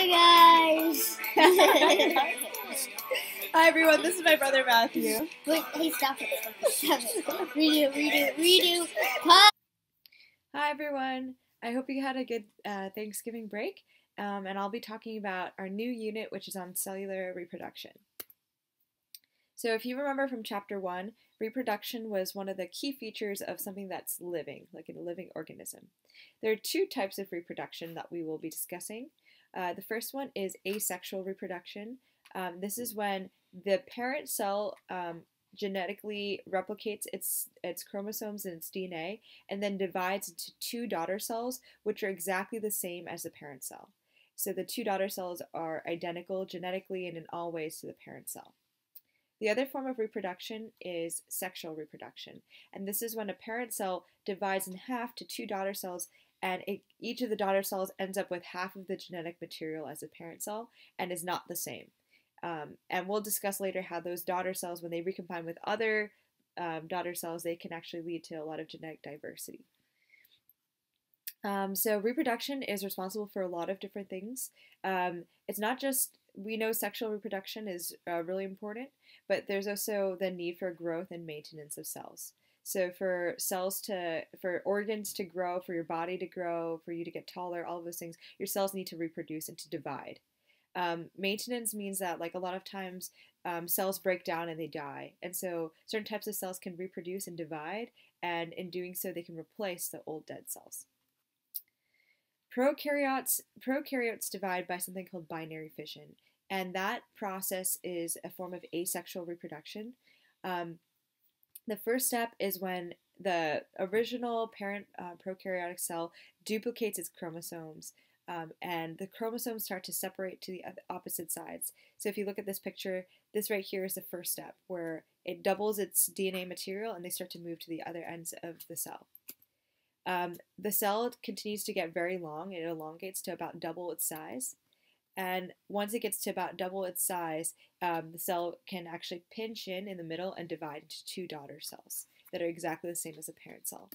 Hi guys. Hi everyone, this is my brother Matthew. Wait, hey, stop it. Stop it. Stop it. Redo, redo, redo. Hi. Hi everyone. I hope you had a good uh, Thanksgiving break, um, and I'll be talking about our new unit, which is on cellular reproduction. So, if you remember from chapter one, reproduction was one of the key features of something that's living, like a living organism. There are two types of reproduction that we will be discussing. Uh, the first one is asexual reproduction. Um, this is when the parent cell um, genetically replicates its its chromosomes and its DNA, and then divides into two daughter cells, which are exactly the same as the parent cell. So the two daughter cells are identical genetically and in all ways to the parent cell. The other form of reproduction is sexual reproduction, and this is when a parent cell divides in half to two daughter cells, and it, each of the daughter cells ends up with half of the genetic material as a parent cell and is not the same. Um, and we'll discuss later how those daughter cells, when they recombine with other um, daughter cells, they can actually lead to a lot of genetic diversity. Um, so reproduction is responsible for a lot of different things. Um, it's not just we know sexual reproduction is uh, really important, but there's also the need for growth and maintenance of cells. So for cells to, for organs to grow, for your body to grow, for you to get taller, all of those things, your cells need to reproduce and to divide. Um, maintenance means that like a lot of times um, cells break down and they die, and so certain types of cells can reproduce and divide, and in doing so, they can replace the old dead cells. Prokaryotes prokaryotes divide by something called binary fission, and that process is a form of asexual reproduction. Um, the first step is when the original parent uh, prokaryotic cell duplicates its chromosomes, um, and the chromosomes start to separate to the opposite sides. So if you look at this picture, this right here is the first step where it doubles its DNA material and they start to move to the other ends of the cell. Um, the cell continues to get very long. It elongates to about double its size. And once it gets to about double its size, um, the cell can actually pinch in in the middle and divide into two daughter cells that are exactly the same as a parent cell.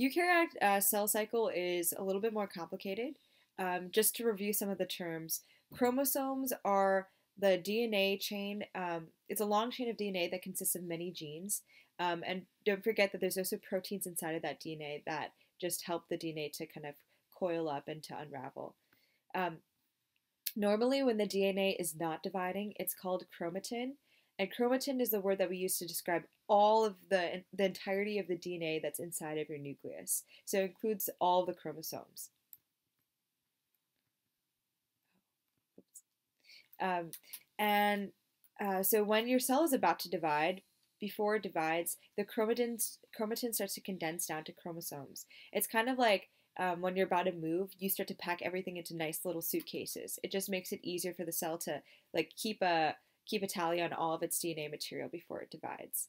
Eukaryotic uh, cell cycle is a little bit more complicated. Um, just to review some of the terms, chromosomes are the DNA chain. Um, it's a long chain of DNA that consists of many genes. Um, and don't forget that there's also proteins inside of that DNA that just help the DNA to kind of coil up and to unravel. Um, normally, when the DNA is not dividing, it's called chromatin. And chromatin is the word that we use to describe all of the the entirety of the DNA that's inside of your nucleus. So it includes all the chromosomes. Um, and uh, so when your cell is about to divide, before it divides, the chromatin chromatin starts to condense down to chromosomes. It's kind of like um, when you're about to move, you start to pack everything into nice little suitcases. It just makes it easier for the cell to like keep a keep a tally on all of its DNA material before it divides.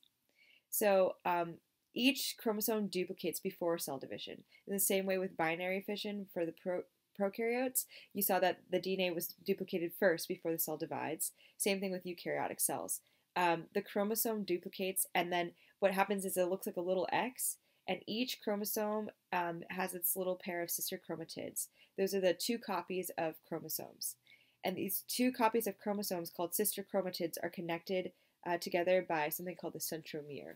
So um, each chromosome duplicates before cell division. In the same way with binary fission for the pro prokaryotes, you saw that the DNA was duplicated first before the cell divides. Same thing with eukaryotic cells. Um, the chromosome duplicates, and then what happens is it looks like a little X, and each chromosome um, has its little pair of sister chromatids. Those are the two copies of chromosomes. And these two copies of chromosomes called sister chromatids are connected uh, together by something called the centromere.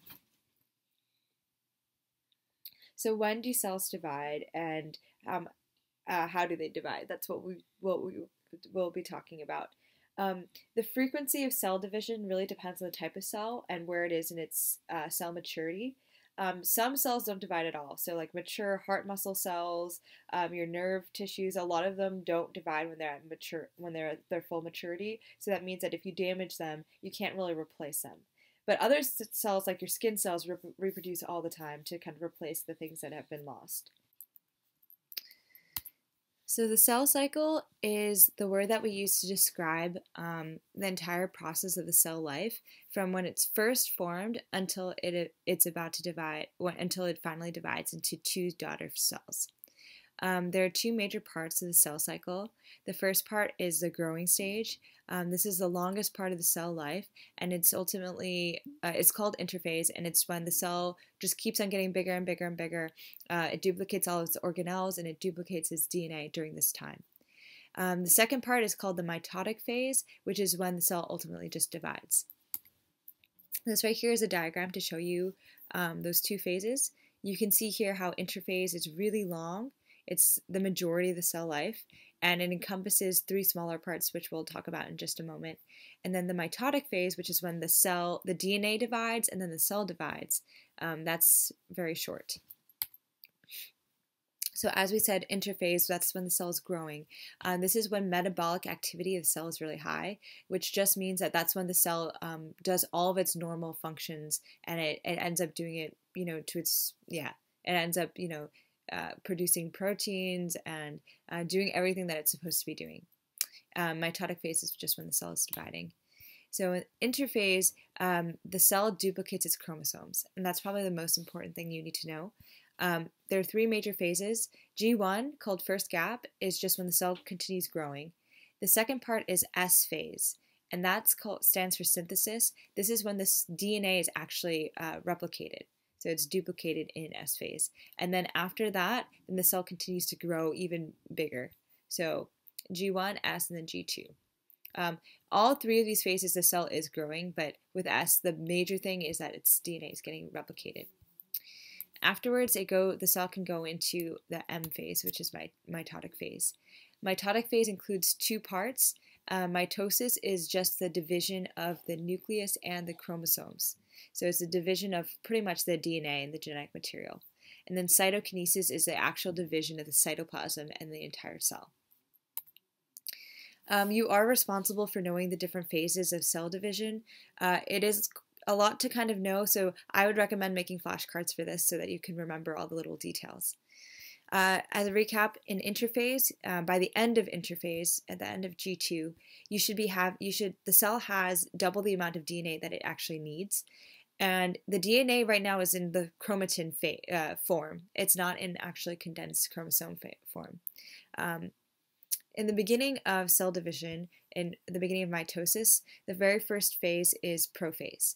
So when do cells divide and um, uh, how do they divide? That's what we what we will be talking about. Um, the frequency of cell division really depends on the type of cell and where it is in its uh, cell maturity. Um, some cells don't divide at all. So, like mature heart muscle cells, um, your nerve tissues, a lot of them don't divide when they're at mature when they're at their full maturity. So that means that if you damage them, you can't really replace them. But other cells, like your skin cells, reproduce all the time to kind of replace the things that have been lost. So, the cell cycle is the word that we use to describe um, the entire process of the cell life from when it's first formed until it, it's about to divide, until it finally divides into two daughter cells. Um, there are two major parts of the cell cycle. The first part is the growing stage. Um, this is the longest part of the cell life, and it's ultimately uh, it's called interphase, and it's when the cell just keeps on getting bigger and bigger and bigger. Uh, it duplicates all its organelles and it duplicates its DNA during this time. Um, the second part is called the mitotic phase, which is when the cell ultimately just divides. This right here is a diagram to show you um, those two phases. You can see here how interphase is really long. It's the majority of the cell life, and it encompasses three smaller parts, which we'll talk about in just a moment. And then the mitotic phase, which is when the cell, the DNA divides and then the cell divides. Um, that's very short. So as we said, interphase, that's when the cell is growing. Um, this is when metabolic activity of the cell is really high, which just means that that's when the cell um, does all of its normal functions and it, it ends up doing it, you know, to its, yeah, it ends up, you know, uh, producing proteins and uh, doing everything that it's supposed to be doing. Um, mitotic phase is just when the cell is dividing. So in interphase, um, the cell duplicates its chromosomes, and that's probably the most important thing you need to know. Um, there are three major phases. G1, called first gap, is just when the cell continues growing. The second part is S phase, and that stands for synthesis. This is when this DNA is actually uh, replicated. So it's duplicated in S phase. And then after that, then the cell continues to grow even bigger. So G1, S, and then G2. Um, all three of these phases, the cell is growing, but with S, the major thing is that its DNA is getting replicated. Afterwards, it go the cell can go into the M phase, which is my, mitotic phase. Mitotic phase includes two parts. Uh, mitosis is just the division of the nucleus and the chromosomes. So it's the division of pretty much the DNA and the genetic material. And then cytokinesis is the actual division of the cytoplasm and the entire cell. Um, you are responsible for knowing the different phases of cell division. Uh, it is a lot to kind of know, so I would recommend making flashcards for this so that you can remember all the little details. Uh, as a recap, in interphase, uh, by the end of interphase, at the end of G2, you should be have you should the cell has double the amount of DNA that it actually needs, and the DNA right now is in the chromatin uh, form. It's not in actually condensed chromosome form. Um, in the beginning of cell division, in the beginning of mitosis, the very first phase is prophase.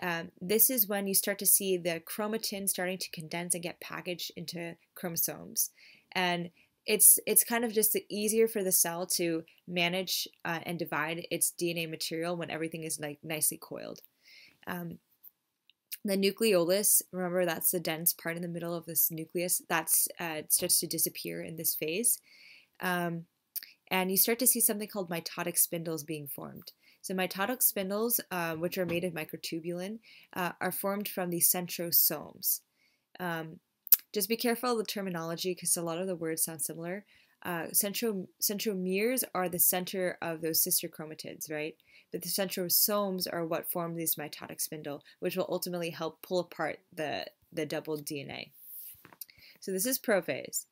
Um, this is when you start to see the chromatin starting to condense and get packaged into chromosomes. And it's it's kind of just easier for the cell to manage uh, and divide its DNA material when everything is like nicely coiled. Um, the nucleolus, remember that's the dense part in the middle of this nucleus, that's uh, starts to disappear in this phase. Um, and you start to see something called mitotic spindles being formed. So mitotic spindles, uh, which are made of microtubulin, uh, are formed from the centrosomes. Um, just be careful of the terminology because a lot of the words sound similar. Uh, centro, centromeres are the center of those sister chromatids, right? But the centrosomes are what form this mitotic spindle, which will ultimately help pull apart the, the doubled DNA. So this is prophase.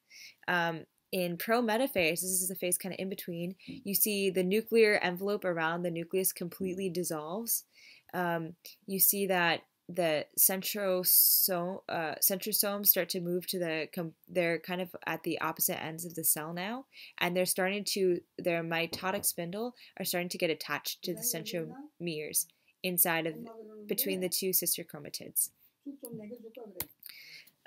Um, in prometaphase, this is the phase kind of in between, you see the nuclear envelope around the nucleus completely dissolves. Um, you see that the centrosome, uh, centrosomes start to move to the, they're kind of at the opposite ends of the cell now, and they're starting to, their mitotic spindle are starting to get attached to the centromeres inside of, between the two sister chromatids.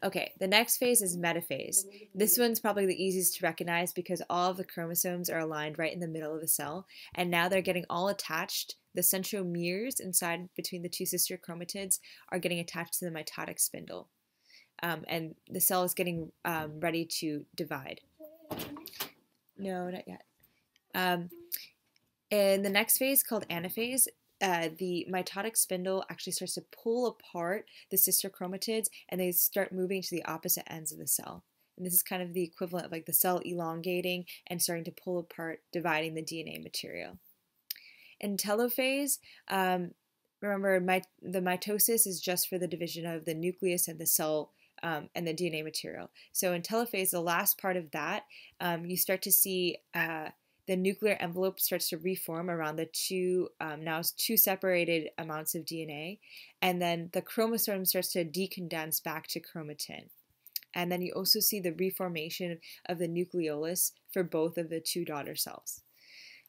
Okay, the next phase is metaphase. This one's probably the easiest to recognize because all of the chromosomes are aligned right in the middle of the cell, and now they're getting all attached. The centromeres inside between the two sister chromatids are getting attached to the mitotic spindle, um, and the cell is getting um, ready to divide. No, not yet. Um, and the next phase, called anaphase, uh, the mitotic spindle actually starts to pull apart the sister chromatids and they start moving to the opposite ends of the cell. And this is kind of the equivalent of like the cell elongating and starting to pull apart, dividing the DNA material. In telophase, um, remember my, the mitosis is just for the division of the nucleus and the cell um, and the DNA material. So in telophase, the last part of that, um, you start to see uh, the nuclear envelope starts to reform around the two, um, now two separated amounts of DNA, and then the chromosome starts to decondense back to chromatin. And then you also see the reformation of the nucleolus for both of the two daughter cells.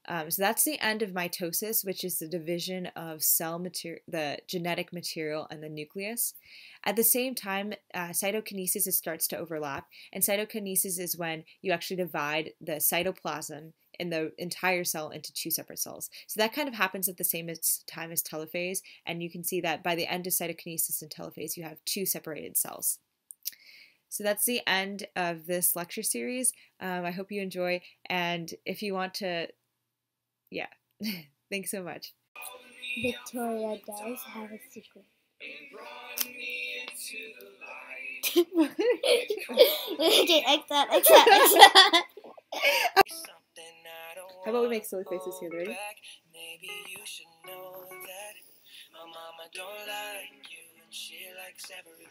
Um, so that's the end of mitosis, which is the division of cell material, the genetic material, and the nucleus. At the same time, uh, cytokinesis starts to overlap, and cytokinesis is when you actually divide the cytoplasm in the entire cell into two separate cells. So that kind of happens at the same time as telophase, and you can see that by the end of cytokinesis and telophase, you have two separated cells. So that's the end of this lecture series. Um, I hope you enjoy, and if you want to, yeah, thanks so much. Victoria does have a secret. okay, X that, X that, X that. How about we make silly faces here, ready? Maybe you should know that my mama don't like you and she likes everyone.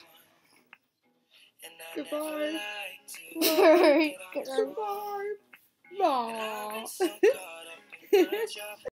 And I Goodbye. never like to Goodbye. get on